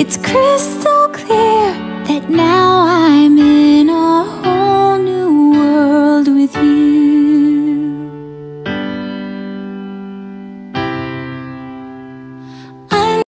It's crystal clear.